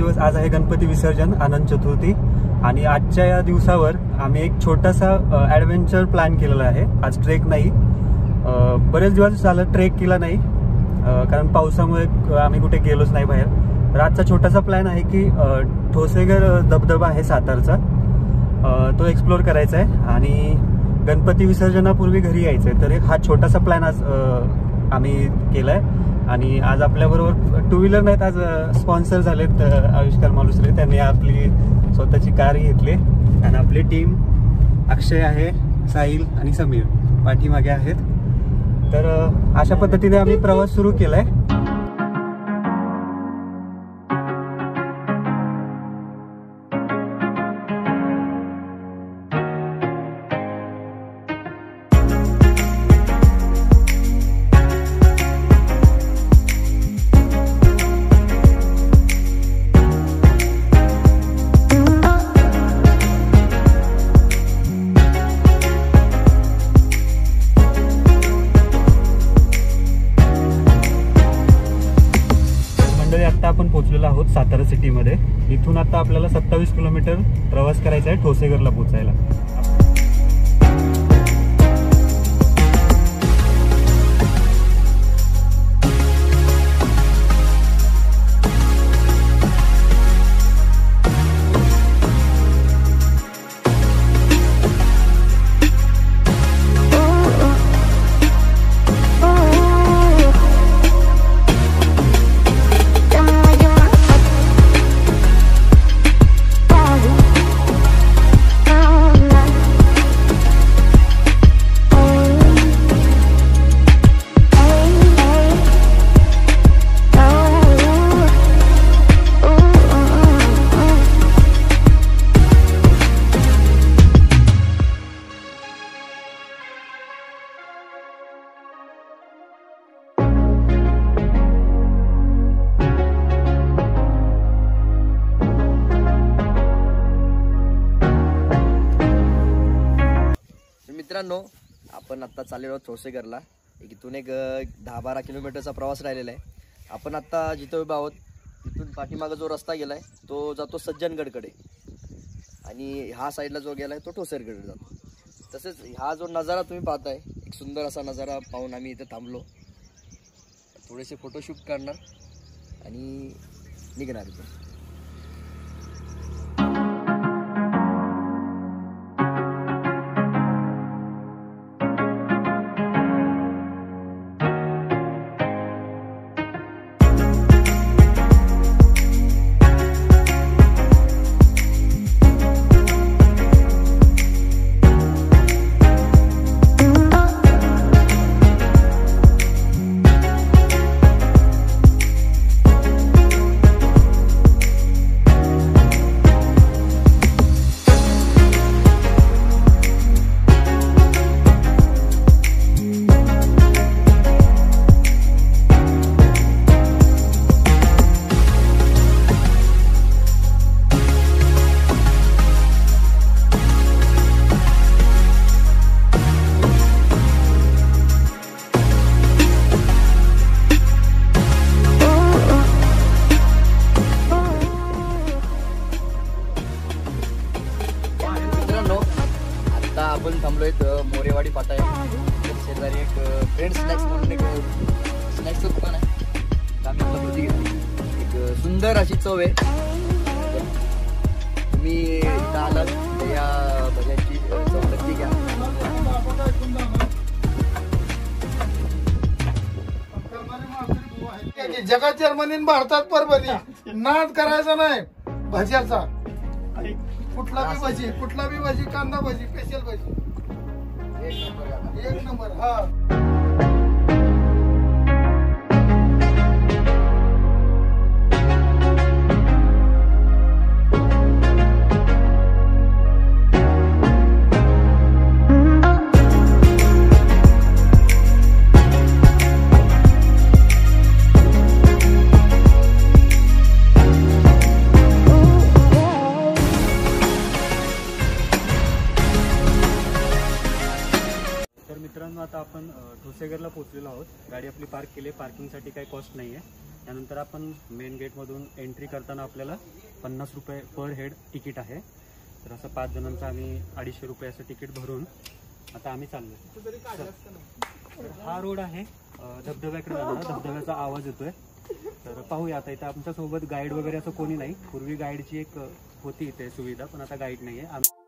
दिवस आज आहे गणपती विसर्जन आनंद चतुर्थी. आणि आजच्या या दिवसावर आम्ही एक छोटासा ॲडव्हेंचर प्लॅन केलेला आहे. आज ट्रेक नाही. बरेच दिवस झालं ट्रेक केला नाही. कारण पावसामुळे आम्ही कुठे गेलोच नाही बाहेर. तर आजचा छोटासा प्लॅन आहे की ठोसेगर धबधबा आहे सातारचा. तो एक्सप्लोर करायचा आहे. आणि गणपती विसर्जनापूर्वी घरी यायचं आहे तर एक हा छोटासा प्लॅन आज आम्ही केला आहे आणि आज आपल्याबरोबर टू व्हीलर नाहीत आज स्पॉन्सर झालेत आविष्कार मालुसरे. त्यांनी आपली स्वतःची कार घेतली आणि आपली टीम अक्षय आहे साहिल आणि समीर पाठीमागे आहेत. तर अशा पद्धतीने आम्ही प्रवास सुरू केलाय. I'm चाललेलो आहोत ठोसेघरला एक इथून एक दहा बारा किलोमीटरचा प्रवास राहिलेला आहे. आपण आत्ता जिथं उभा आहोत तिथून पाठीमागं जो रस्ता गेला आहे तो जातो सज्जनगडकडे. आणि ह्या साईडला जो गेला आहे तो ठोसेरकडे जातो. तसेच हा जो नजारा तुम्ही पाहताय एक सुंदर असा नजारा पाहून आम्ही इथं थांबलो. थोडेसे फोटोशूट करणार आणि निघणार इथून. जगात जर्मनी भारतात परभणी. नाद करायचा नाही. भज्याचा. कुठला बी भजी कुठला बी भजी कांदा भजी स्पेशल भजी. एक नंबर आहे. एक नंबर हा. ठोसेघरला पोहोचलेलो आहोत. गाडी आपली पार्क केली पार्किंगसाठी काही कॉस्ट नाही आहे त्यानंतर आपण मेन गेटमधून एंट्री करताना आपल्याला पन्नास रुपये पर हेड तिकीट आहे. तर असं पाच जणांचं आम्ही अडीचशे रुपये असं तिकीट भरून आता आम्ही चाललो हा रोड आहे. धबधब्याकडे जाणारा धबधब्याचा आवाज येतोय. तर पाहूया आता इथं आमच्यासोबत गाईड वगैरे असं कोणी नाही. पूर्वी गाईडची एक होती इथे सुविधा पण आता गाईड नाही आहे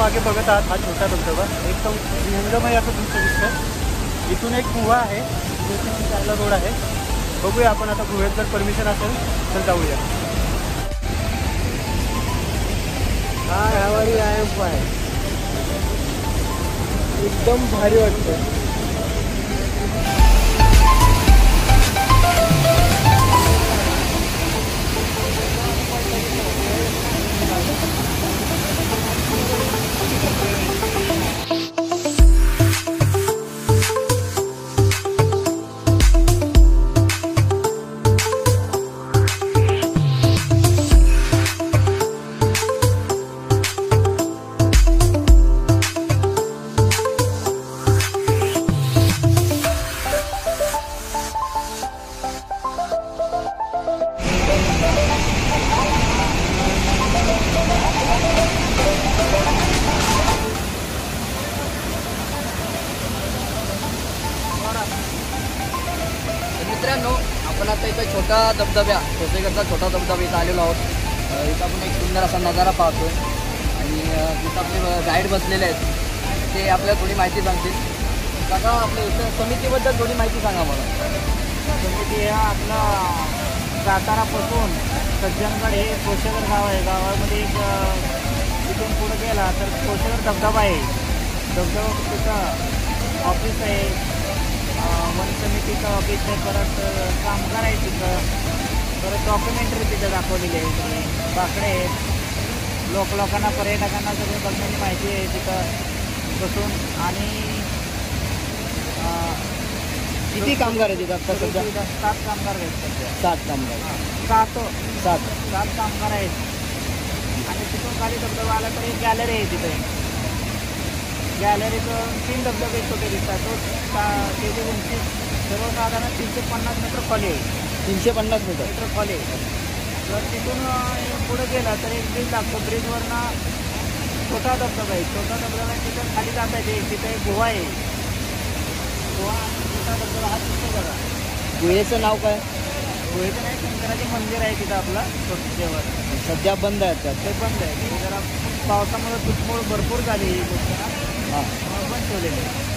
मागे बघत आहात हा छोटा धबधबा. एकदम विहंगमय असं तुमचं दिसतं इथून एक गुहा आहे. इथून जायला रोड आहे. बघूया आपण आता गुहेत जर परमिशन असेल तर जाऊया. हा ह्यावारी आहे. एकदम भारी वाटतं えっ? धबधब्या ठोसेगडचा छोटा धबधबा इथं आलेलो आहोत. इथं आपण एक सुंदर असा नजारा पाहतो. आणि तिथं आपले गाईड बसलेले आहेत. ते आपल्याला थोडी माहिती सांगतील. काका आपल्या इथं समितीबद्दल थोडी माहिती सांगा मला. समिती हा आपला सातारापासून सज्जनगड हे कोशेगर गाव आहे. गावामध्ये एक तिथून पुढे गेला तर कोशेगर धबधबा आहे. धबधबा तिथं ऑफिस आहे. वन समितीचं ऑफिस आहे. परत कामगार आहे तिथं. परत डॉक्युमेंटरी तिथं दाखवलेली आहे. सगळी बाकडे आहेत. लोक लोकांना पर्यटकांना सगळी बघण्याची माहिती आहे तिथं बसून. आणि किती कामगार आहे तिथं सध्या? तिथं सात कामगार आहेत सध्या. सात कामगार सात. सात. सात कामगार आहेत. आणि तिथून खाली धबधबा आला तर एक गॅलरी आहे तिथे. गॅलरीचं तीन धबधबे छोटे दिसतात तो सा- त्याची उंची सर्वसाधारण तीनशे पन्नास मीटर खाली आहे. तीनशे पन्नास मीटर. आहे जर तिथून अं, पुढे गेला तर एक ब्रिज लागतो ब्रिजवरनं छोटा धबधबा आहे. छोटा धबधबा आहे तिथं खाली जाता येते तिथे एक गुहा आहे. गुहा आणि छोटा धबधबा हा दिसतो बघा. गुहेचं नाव काय? गुहेचं नाही शंकराचे मंदिर आहे तिथं आपलं. छोटं देवर सध्या बंद आहे त्यात ते बंद आहे. ते जरा पावसामुळे तुटफोड भरपूर झाली ही गोष्ट. ना हां. म्हणून बंद ठेवलेली आहे.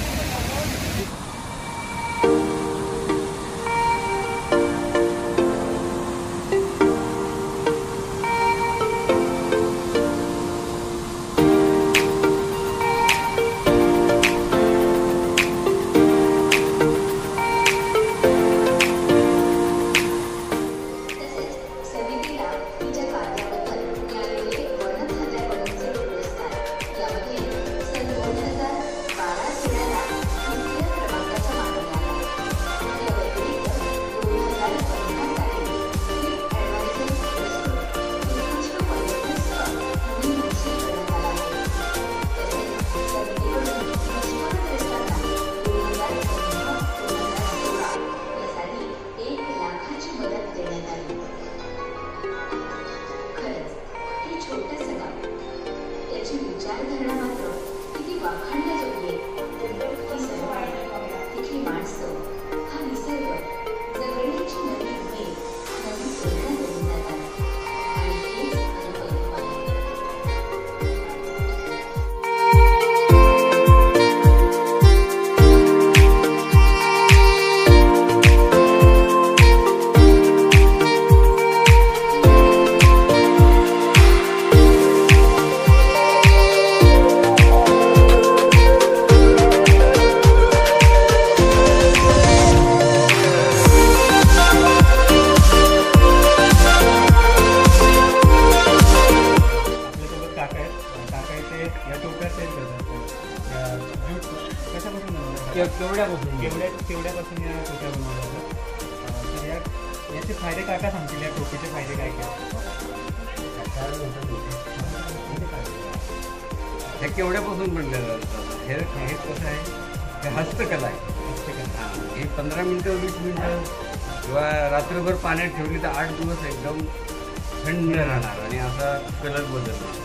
फायदे काका सांगतील या टोपीचे फायदे काय काय? हे केवढ्यापासून बनल्या जातात हे हे कसं आहे? हे हस्तकला आहे. हा, हे पंधरा मिनटं वीस मिनटं किंवा रात्रभर पाण्यात ठेवली तर आठ दिवस एकदम थंड राहणार आणि असा कलर बदलणार.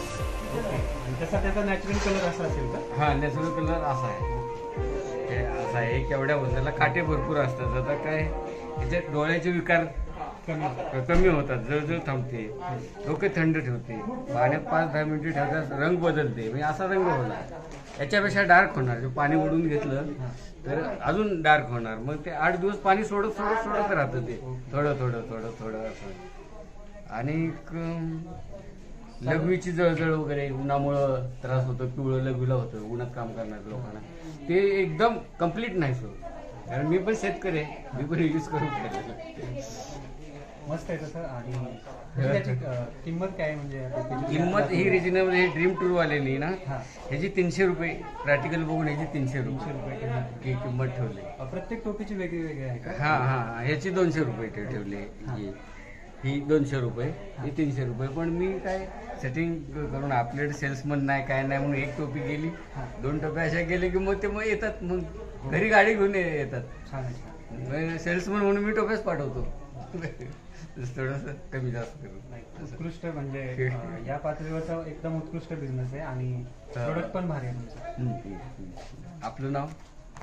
ओके. आणि तसा त्याचा नॅचरल कलर असा असेल का? हा नॅचरल कलर असा आहे. हे असा आहे केवढ्या त्याला काटे भरपूर असतात. आता काय याच्यात डोळ्याचे विकार कमी कमी होतात. जळजळ थांबते. डोके थंड ठेवते. पाण्यात पाच दहा मिनिटं ठेवतात रंग बदलते. म्हणजे असा रंग होणार. याच्यापेक्षा डार्क होणार. जे पाणी ओढून घेतलं तर अजून डार्क होणार. मग ते आठ दिवस पाणी सोडत सोडत सोडत राहतं ते. थोडं थोडं थोडं थोडं असं आणि लघवीची जळजळ वगैरे उन्हामुळं त्रास होतो पिवळं लघवीला होतं उन्हात काम करणाऱ्या लोकांना. ते एकदम कंप्लीट नाही सो कारण मी पण शेतकरी आहे. मी पण यूज करून मस्त आहे तसं आणि त्याची अं, किंमत काय म्हणजे? किंमत ही रिजनेबल हे ड्रीम टूर वाल्यानी ना हा. ह्याची तीनशे रुपये. प्रॅक्टिकल बघून ह्याची तीनशे रुपये. रुपये किंमत. ही ठेवली. प्रत्येक टोपीची वेगळी वेगळी आहे का? हा हा. ह्याची दोनशे रुपये ठेव- ठेवली. ही. ही. दोनशे रुपये. ही. तीनशे रुपये. पण मी काय सेटिंग करून आपल्याकडे सेल्समन नाही काय नाही म्हणून एक टोपी गेली. दोन टोप्या अशा गेले की मग ते मग येतात. मग घरी गाडी घेऊन ये- येतात. सेल्समन म्हणून मी टोप्याच पाठवतो. थोडस कमी जास्त उत्कृष्ट म्हणजे या पातळीवरचा एकदम उत्कृष्ट बिझनेस आहे आणि. प्रोडक्ट पण भारी आहे तुमचं. आपलं नाव?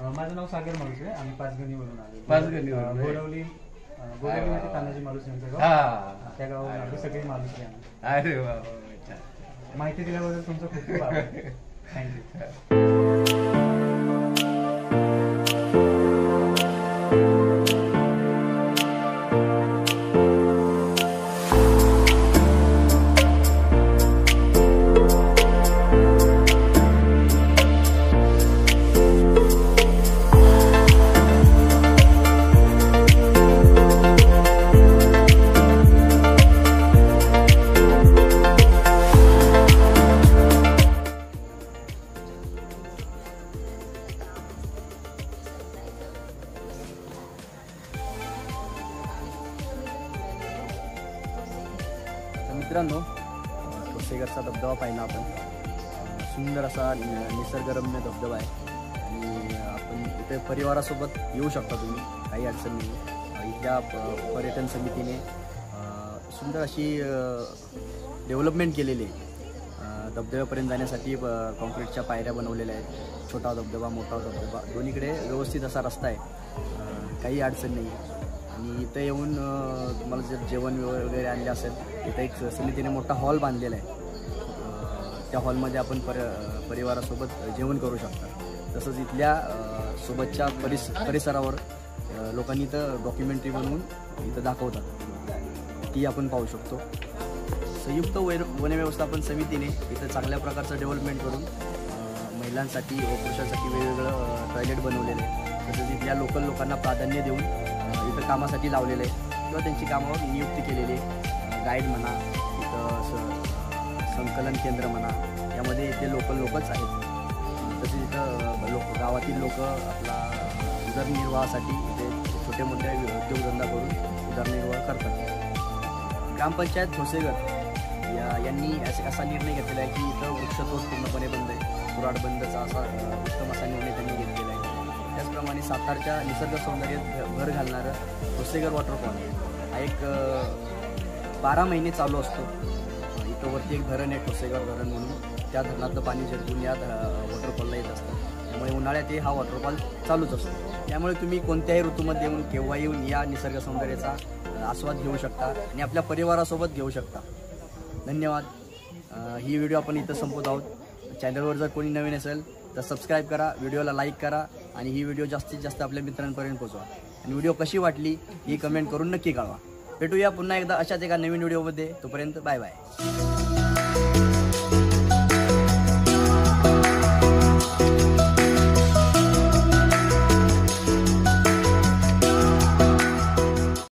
माझं नाव सागर माणूस आहे. आम्ही पाचगणीवरून आलो. पाचगणीवरून, अं, गोडवली म्हणजे तानाजी माणूस यांचं गाव. हा. त्या गावावर आलो. सगळे माणूस आहे अरे वा. माहिती दिल्याबद्दल तुमचं खूप खूप आभार. थँक्यू पाहिला आपण. सुंदर असा नि- निसर्गरम्य धबधबा आहे. आणि आपण इथे परिवारासोबत येऊ शकता तुम्ही काही अडचण नाही. इथल्या प- पर्यटन समितीने सुंदर अशी डेव्हलपमेंट केलेली आहे. धबधब्यापर्यंत जाण्यासाठी कॉन्क्रीटच्या पायऱ्या बनवलेल्या आहेत. छोटा धबधबा मोठा धबधबा दोन्हीकडे व्यवस्थित असा रस्ता आहे. काही अडचण नाही. आणि इथं येऊन तुम्हाला जर जेवण वगैरे आणले असेल इथं एक समितीने मोठा हॉल बांधलेला आहे. त्या हॉलमध्ये आपण पर परिवारासोबत जेवण करू शकता. तसंच इथल्या सोबतच्या परिस परिसरावर लोकांनी इथं डॉक्युमेंटरी बनवून इथं दाखवतात. ती आपण पाहू शकतो. संयुक्त वैर वनव्यवस्थापन समितीने इथं चांगल्या प्रकारचं डेव्हलपमेंट करून महिलांसाठी व पुरुषांसाठी वेगवेगळं टॉयलेट बनवलेलं आहे. तसंच इथल्या लोकल लोकांना प्राधान्य देऊन इथं कामासाठी लावलेलं आहे. किंवा त्यांची कामावर नियुक्ती केलेली आहे. गाईड म्हणा इथं स- संकलन केंद्र म्हणा यामध्ये इथे लोकल लोकच आहेत. तसेच इथं लोक गावातील लोक आपला उदरनिर्वाहासाठी इथे छोटे मोठे उद्योगधंदा करून उदरनिर्वाह करतात. ग्रामपंचायत ठोसेगर या यांनी असे असा निर्णय घेतलेला आहे की इथं वृक्षतोड पूर्णपणे बंद आहे. कुराड बंदचा असा उत्तम असा निर्णय त्यांनी घेतलेला आहे. त्याचप्रमाणे सातारच्या निसर्ग सौंदर्यात भर घालणारं ठोसेगर वॉटरफॉल हा एक बारा महिने चालू असतो. इथं वरती एक धरण आहे ठोसेगाव धरण म्हणून. त्या धरणातलं पाणी झिरपून या वॉटरफॉलला येत असतं. त्यामुळे उन्हाळ्यात हा वॉटरफॉल चालूच असतो. त्यामुळे तुम्ही कोणत्याही ऋतूमध्ये येऊन केव्हा येऊन या निसर्ग सौंदर्याचा आस्वाद घेऊ शकता आणि आपल्या परिवारासोबत घेऊ शकता. धन्यवाद. ही व्हिडिओ आपण इथं संपवत आहोत. चॅनलवर जर कोणी नवीन असेल तर सबस्क्राईब करा व्हिडिओला लाईक करा आणि ही व्हिडिओ जास्तीत जास्त आपल्या मित्रांपर्यंत पोहोचवा. आणि व्हिडिओ कशी वाटली ही कमेंट करून नक्की कळवा. भेटूया पुन्हा एकदा अशाच एका नवीन व्हिडिओमध्ये. तोपर्यंत बाय बाय.